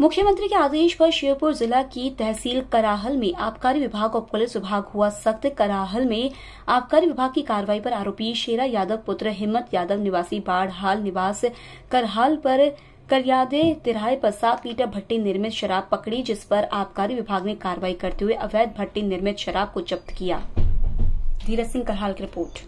मुख्यमंत्री के आदेश पर श्योपुर जिला की तहसील कराहल में आबकारी विभाग और पुलिस विभाग हुआ सख्त। कराहल में आबकारी विभाग की कार्रवाई पर आरोपी शेरा यादव, पुत्र हिम्मत यादव, निवासी बाढ़हाल निवास करहाल पर करियादे, तिराहे पर सात लीटर भट्टी निर्मित शराब पकड़ी, जिस पर आबकारी विभाग ने कार्रवाई करते हुए अवैध भट्टी निर्मित शराब को जब्त किया। धीरज सिंह करहाल की रिपोर्ट।